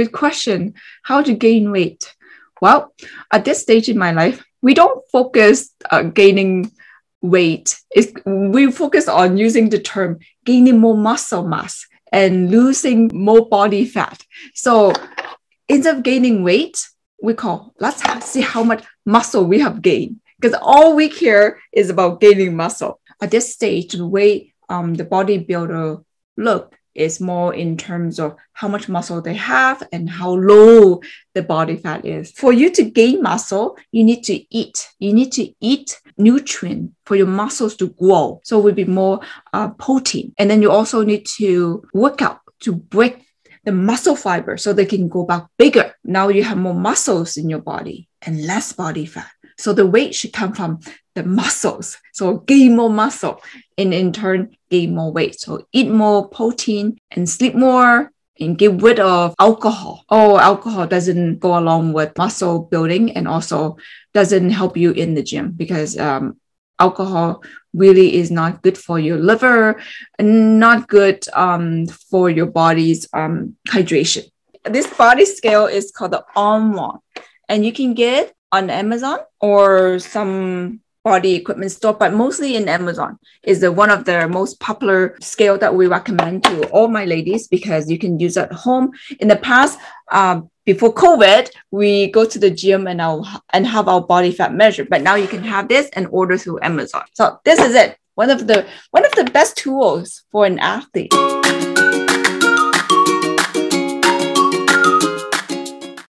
good question. How to gain weight? Well, at this stage in my life, we don't focus uh, gaining weight. It's, we focus on using the term gaining more muscle mass and losing more body fat. So instead of gaining weight, we call let's see how much muscle we have gained because all we care is about gaining muscle. At this stage, the way um, the bodybuilder look is more in terms of how much muscle they have and how low the body fat is. For you to gain muscle, you need to eat. You need to eat nutrient for your muscles to grow. So it will be more uh, protein. And then you also need to work out to break the muscle fiber so they can go back bigger. Now you have more muscles in your body and less body fat. So the weight should come from the muscles. So gain more muscle and in turn gain more weight. So eat more protein and sleep more and get rid of alcohol. Oh, alcohol doesn't go along with muscle building and also doesn't help you in the gym because um, alcohol really is not good for your liver, and not good um, for your body's um, hydration. This body scale is called the On and you can get on Amazon or some body equipment store, but mostly in Amazon is the one of the most popular scale that we recommend to all my ladies because you can use at home. In the past, um, before COVID, we go to the gym and our, and have our body fat measured, but now you can have this and order through Amazon. So this is it. One of the one of the best tools for an athlete.